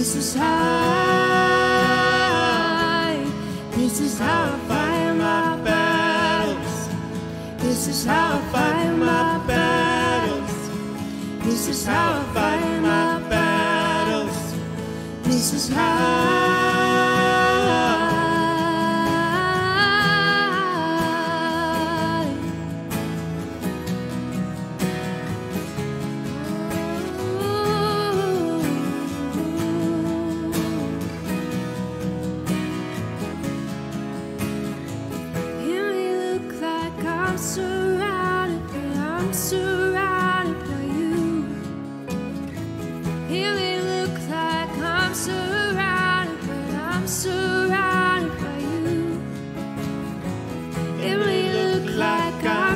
This is how. This is how I fight my battles. This is how I fight my battles. This is how I fight my battles. This is how.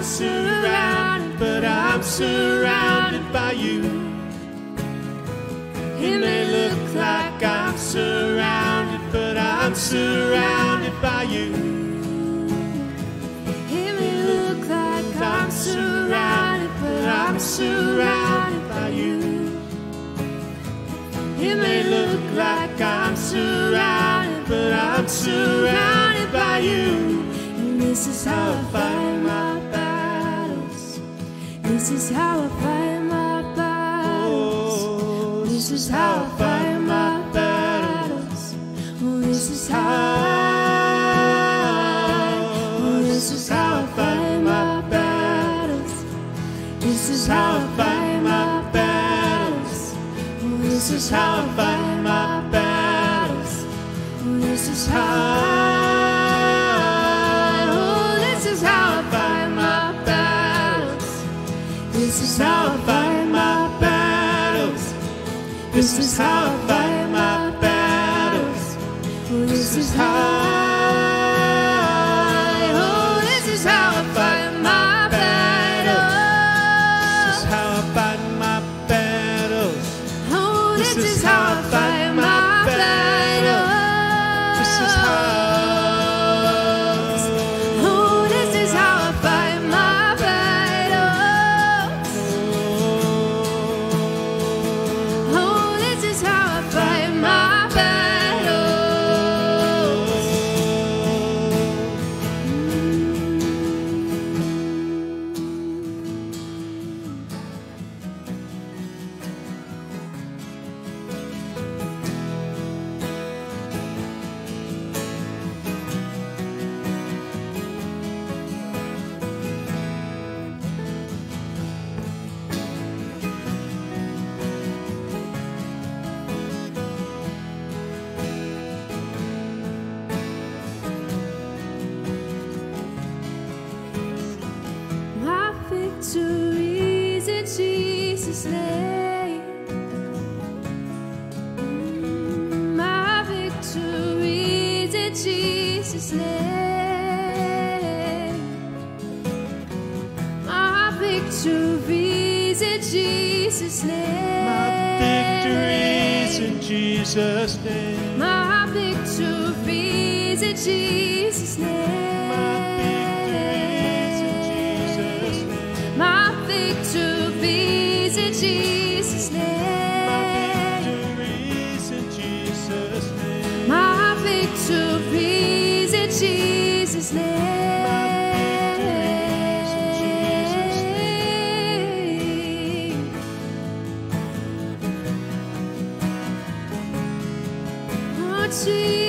Surrounded, but I'm surrounded by you. It may look like I'm surrounded, but I'm surrounded by you. It may look like I'm surrounded, but I'm surrounded by you. It may look like I'm surrounded, but I'm surrounded by you. And this is how I fight is how I fight my battles. This is how I fight my battles. Oh, this is how. Oh, this is how I fight my battles. This is how I fight my battles. Oh, this is how I fight my battles. Oh, this is how. Oh, this is how Name. Mm, My victories in Jesus' name. My in Jesus' name. My victories in Jesus' name. My victories in Jesus' name. Jesus,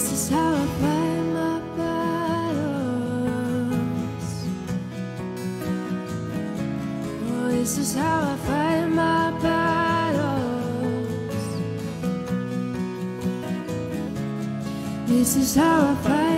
This is how I fight my battles. Oh, this is how I fight my battles. This is how I fight.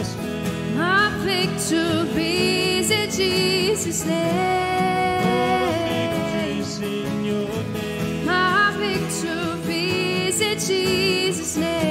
Jesus' name. My picture is in Jesus' name. Name. My picture is in Jesus' name.